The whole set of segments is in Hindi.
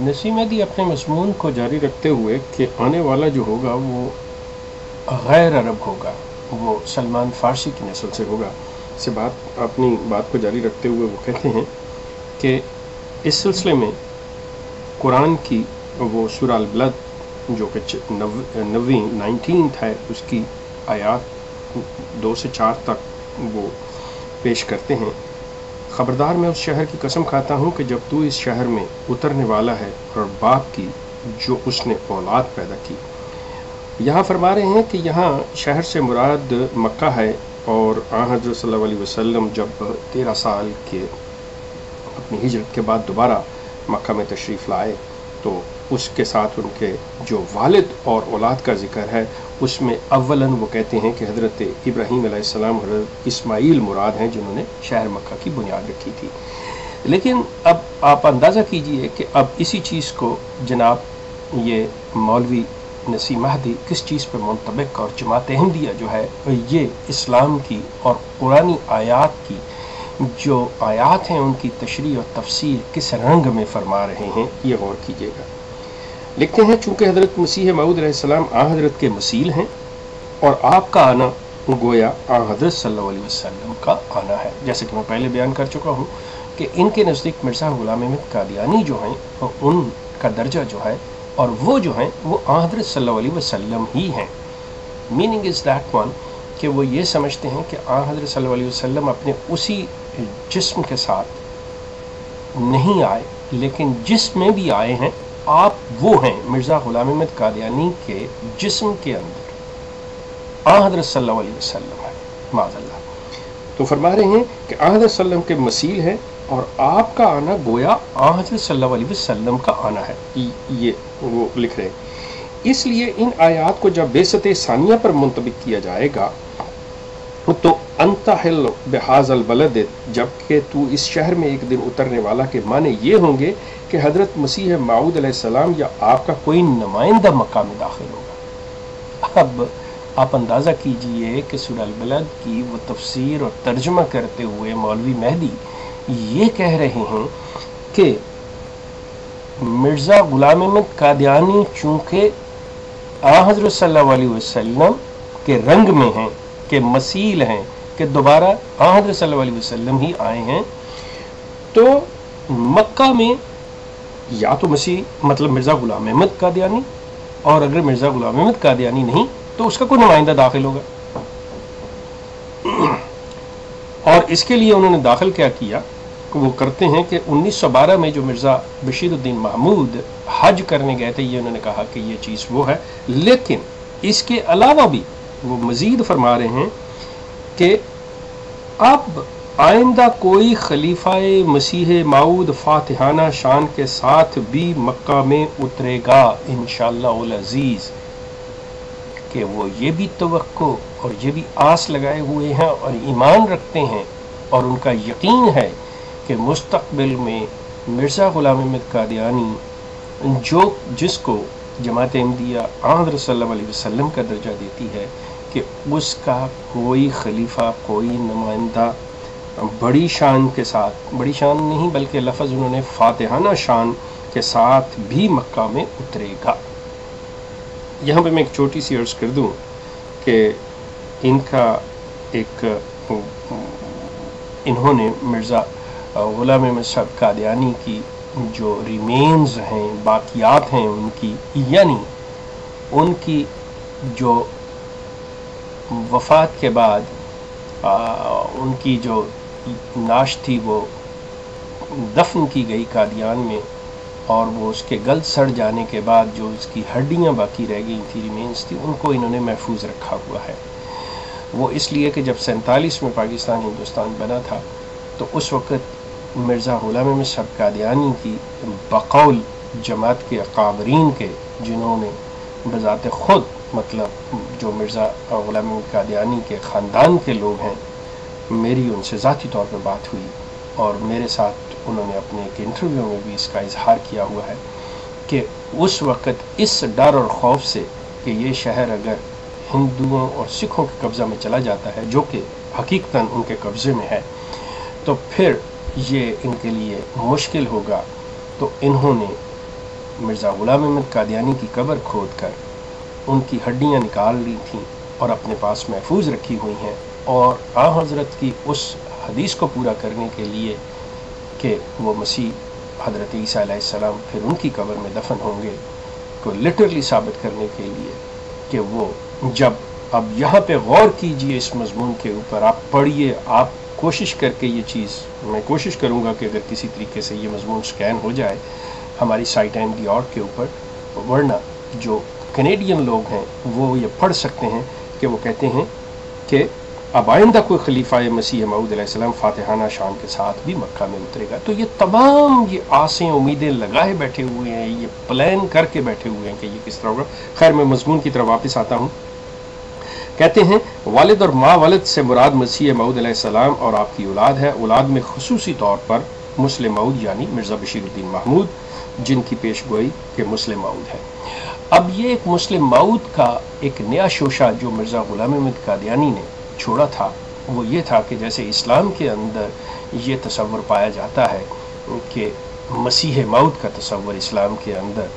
नसीम मेहदी अपने मजमून को जारी रखते हुए कि आने वाला जो होगा वो गैर अरब होगा, वो सलमान फारसी की नस्ल से होगा। से बात, अपनी बात को जारी रखते हुए वो कहते हैं कि इस सिलसिले में कुरान की वो सुराल ब्लद, जो कि नवी नाइनटीन है, उसकी आयात दो से चार तक वो पेश करते हैं। ख़बरदार, मैं उस शहर की कसम खाता हूँ कि जब तू इस शहर में उतरने वाला है और बाप की, जो उसने औलाद पैदा की। यहाँ फरमा रहे हैं कि यहाँ शहर से मुराद मक्का है और हज़रत सल्लल्लाहु वसल्लम जब तेरह साल के, अपनी हिजरत के बाद दोबारा मक्का में तशरीफ़ लाए तो उसके साथ उनके जो वालिद और औलाद का ज़िक्र है, उसमें अव्वलन वो कहते हैं कि हज़रत इब्राहीम आसमाम हज़रत इस्माईल मुराद हैं जिन्होंने शहर मक्का की बुनियाद रखी थी। लेकिन अब आप अंदाज़ा कीजिए कि अब इसी चीज़ को जनाब ये मौलवी नसीम महदी किस चीज़ पर मुंतबिक और जमात अहमदिया जो है, ये इस्लाम की और पुरानी आयात की जो आयात हैं, उनकी तशरी और तफसीर किस रंग में फरमा रहे हैं, ये गौर कीजिएगा। लिखते हैं, चूँकि हज़रत मसीह मऊद आ हज़रत के मसील हैं, और आपका आना गोया आ हज़रत सल्लल्लाहु का आना है। जैसे कि मैं पहले बयान कर चुका हूँ कि इनके नज़दीक मिर्ज़ा गुलाम अहमद कादियानी जो हैं उनका दर्जा जो है, और वो जो हैं, वो आ हज़रत सल्लल्लाहु अलैहि ही हैं। मीनिंग इज़ दैट वन कि वो ये समझते हैं कि आ हज़रत सल्लल्लाहु अलैहि अपने उसी जिस्म के साथ नहीं आए, लेकिन जिसमें भी आए हैं आप वो हैं, मिर्ज़ा गुलाम अहमद कादियानी के जिस्म के अंदर। आ हज़रत सल्लल्लाहु अलैहि वसल्लम है माजल्ला तो फरमा रहे हैं कि आ हज़रत सल्लम के मसील है और आपका आना गोया आ हज़रत सल्लल्लाहु अलैहि वसल्लम का आना है। ये वो लिख रहे हैं। इसलिए इन आयात को जब बेसत सानिया पर मुंतबिक किया जाएगा तो अंतहिल बेहाजल बलद, जबकि तू इस शहर में एक दिन उतरने वाला के माने ये होंगे कि हज़रत मसीह माऊद या आपका कोई नुमाइंदा मक्का दाखिल होगा। अब आप अंदाज़ा कीजिए कि सुरल बलद की वो तफसीर और तर्जमा करते हुए मौलवी मेहदी ये कह रहे हैं कि मिर्ज़ा गुलाम अहमद कादियानी चूँकि आ हज़रत सल्लल्लाहु अलैहि वसल्लम के रंग में हैं, के मसील हैं कि दोबारा अलैहि वसल्लम ही आए हैं तो मक्का में या तो मसीह मतलब मिर्ज़ा गुलाम अहमद कादियानी, और अगर मिर्ज़ा गुलाम अहमद कादियानी नहीं तो उसका कोई नुमाइंदा दाखिल होगा। और इसके लिए उन्होंने दाखिल क्या किया वो करते हैं कि 1912 में जो मिर्ज़ा बशीरुद्दीन महमूद हज करने गए थे, ये उन्होंने कहा कि ये चीज़ वो है। लेकिन इसके अलावा भी वो मज़ीद फरमा रहे हैं कि अब आइंदा कोई खलीफा मसीह माऊद फातिहाना शान के साथ भी मक्का में उतरेगा इन अज़ीज़। कि वो ये भी तो और ये भी आस लगाए हुए हैं और ईमान रखते हैं और उनका यकीन है कि मुस्तबिल में मिर्ज़ा ग़ुलाम अहमद कादियानी जो, जिसको जमात अहमदिया आंध्र वसल्लम का दर्जा देती है कि उसका कोई खलीफा, कोई नुमाइंदा बड़ी शान के साथ, बड़ी शान नहीं बल्कि लफज उन्होंने फातहाना शान के साथ भी मक्का में उतरेगा। यहाँ पे मैं एक छोटी सी अर्ज़ कर दूँ कि इनका एक, इन्होंने मिर्ज़ा, गुलाम अहमद साहब कादियानी की जो रिमेन्स हैं, बाकियात हैं उनकी, यानी उनकी जो वफ़ात के बाद आ, उनकी जो नाश थी वो दफन की गई कादियान में और वो उसके गल सड़ जाने के बाद जो उसकी हड्डियाँ बाकी रह गई थी रिमेंस थी उनको इन्होंने महफूज रखा हुआ है। वो इसलिए कि जब सैंतालीस में पाकिस्तान हिंदुस्तान बना था तो उस वक़्त मिर्ज़ा गुलाम में सब कादियानी की बकौल जमात के अकाबरीन के जिन्होंने बज़ात ख़ुद मतलब जो मिर्ज़ा ग़ुलाम कादियानी के ख़ानदान के लोग हैं, मेरी उनसे ज़ाती तौर पर बात हुई और मेरे साथ उन्होंने अपने एक इंटरव्यू में भी इसका इजहार किया हुआ है कि उस वक़्त इस डर और खौफ से कि ये शहर अगर हिंदुओं और सिखों के कब्ज़ा में चला जाता है, जो कि हकीकता उनके कब्ज़े में है तो फिर ये इनके लिए मुश्किल होगा। तो इन्होंने मिर्ज़ा ग़ुलाम अहमद कादियानी की कब्र खोद कर उनकी हड्डियाँ निकाल ली थीं और अपने पास महफूज रखी हुई हैं और आ हज़रत की उस हदीस को पूरा करने के लिए कि वो मसीह हज़रत ईसीम फिर उनकी कब्र में दफन होंगे को लिटरली साबित करने के लिए कि वो जब अब यहाँ पे गौर कीजिए इस मजमून के ऊपर, आप पढ़िए, आप कोशिश करके ये चीज़, मैं कोशिश करूँगा कि अगर किसी तरीके से ये मजमून स्कैन हो जाए हमारी साइट दी और के ऊपर, वरना जो कनेडियन लोग हैं, वो ये पढ़ सकते हैं कि वो कहते हैं कि अब आइंदा कोई खलीफा मसीह मऊद फ़ातहाना शान के साथ भी मक्का में उतरेगा। तो ये तमाम ये आसें, उम्मीदें लगाए बैठे हुए हैं, ये प्लान करके बैठे हुए हैं कि ये किस तरह होगा। खैर, मैं मजमून की तरफ़ वापस आता हूँ। कहते हैं, वालिद और माँ वालद से मुराद मसीह मऊद और आपकी औलाद है। औलाद में खसूसी तौर पर मुस्लिम मऊद यानी मिर्ज़ा बशीरुद्दीन महमूद, जिनकी पेश गोई के मुस्लिम मऊद है। अब ये एक मुस्लिम मऊद का एक नया शोशा जो मिर्ज़ा ग़ुलाम अहमद कादियानी ने छोड़ा था, वो ये था कि जैसे इस्लाम के अंदर ये तस्वर पाया जाता है कि मसीह मऊद का तस्वर इस्लाम के अंदर।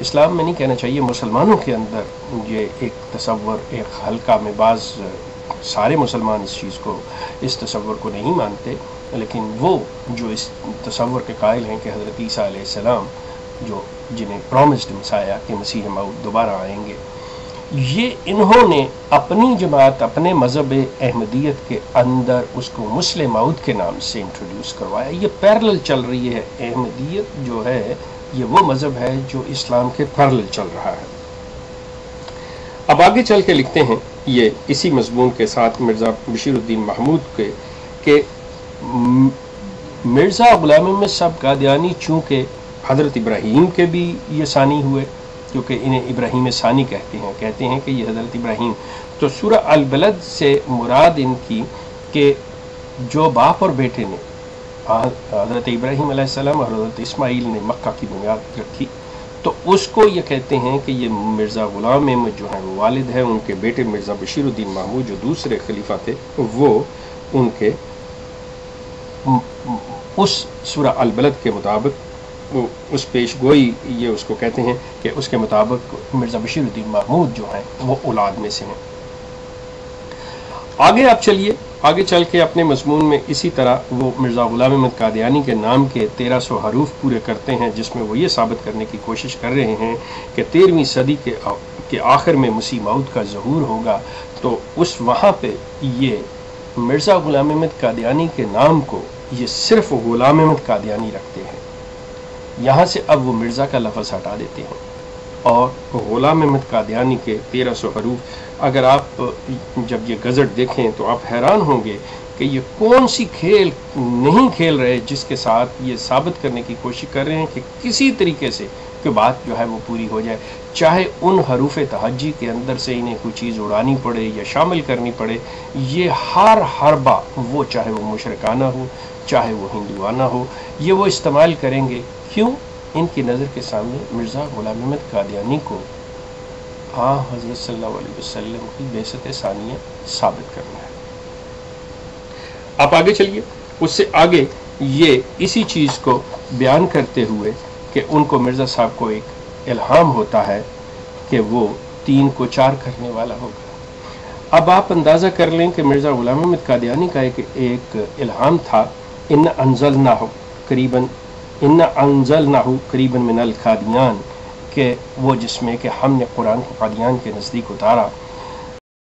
इस्लाम में नहीं कहना चाहिए, मुसलमानों के अंदर ये एक तस्वर एक हल्का में बाज़ सारे मुसलमान इस चीज़ को, इस तस्वर को नहीं मानते। लेकिन वो जो इस तस्वर के कायल हैं कि हज़रत ईसा जो जिन्हें प्रॉमिस्ड मसाया कि मसीह मऊद दोबारा आएँगे, ये इन्होंने अपनी जमात, अपने मज़हब अहमदियत के अंदर उसको मुस्लिम मऊद के नाम से इंट्रोड्यूस करवाया। ये पैरल चल रही है। अहमदियत जो है, ये वो मज़हब है जो इस्लाम के पैरल चल रहा है। अब आगे चल के लिखते हैं, ये इसी मजमून के साथ मिर्ज़ा बशीरुद्दीन महमूद के के मिर्ज़ा गुलाम अहमद साहब कादियानी चूँकि हज़रत इब्राहीम के भी ये सानी हुए, क्योंकि इन्हें इब्राहिम सानी कहते हैं कहते हैं कि ये हज़रत इब्राहीम। तो सूर अलबलद से मुराद इनकी के जो बाप और बेटे ने हज़रत इब्राहीम और हज़रत इसमाइल ने मक्का की बुनियाद रखी तो उसको ये कहते हैं कि ये मिर्ज़ा ग़ुलाम अहमद जो हैं, वो वालिद हैं, उनके बेटे मिर्ज़ा बशीरुद्दीन महमूद जो दूसरे खलीफा थे, वो उनके उस सूरा अलबलद के मुताबिक उस पेश गोई, ये उसको कहते हैं कि उसके मुताबिक मिर्ज़ा बशीरुद्दीन महमूद जो हैं, वो औलाद में से हैं। आगे आप चलिए, आगे चल के अपने मजमून में इसी तरह वो मिर्ज़ा ग़ुलाम अहमद कादियानी के नाम के तेरह सौ हरूफ पूरे करते हैं, जिसमें वो ये साबित करने की कोशिश कर रहे हैं कि तेरहवीं सदी के के आखिर में मसीह का जहूर होगा तो उस वहाँ पे ये मिर्ज़ा ग़ुलाम अहमद कादियानी के नाम को ये सिर्फ़ ग़ुलाम अहमद कादियानी रखते हैं। यहाँ से अब वो मिर्ज़ा का लफज हटा देते हैं। और ग़ुलाम अहमद कादियानी के तेरह सौ हरूफ अगर आप, जब ये गज़ट देखें तो आप हैरान होंगे कि ये कौन सी खेल नहीं खेल रहे जिसके साथ ये साबित करने की कोशिश कर रहे हैं कि किसी तरीके से कि बात जो है वो पूरी हो जाए। चाहे उन हरूफ तहजी के अंदर से इन्हें कोई चीज़ उड़ानी पड़े या शामिल करनी पड़े, ये हर हरबा, वो चाहे वो मुशरकाना हो, चाहे वो हिंदुआना हो, ये वो इस्तेमाल करेंगे। क्यों? इनकी नज़र के सामने मिर्ज़ा गुलाम अहमद कादियानी को हाँ हज़रत सल्लल्लाहु वसल्लम की बेसत सानिया साबित करना है। आप आगे चलिए। उससे आगे ये इसी चीज़ को बयान करते हुए कि उनको मिर्ज़ा साहब को एक इल्हाम होता है कि वो तीन को चार करने वाला होगा। अब आप अंदाज़ा कर लें कि मिर्ज़ा गुलाम अहमद कादियानी का एक एक इल्हाम था इन अनजल ना हो करीबन इन अनजल नाहू करीबन मिनल खादियान के वो जिसमें कि हमने कुरान को कादियान के नज़दीक उतारा।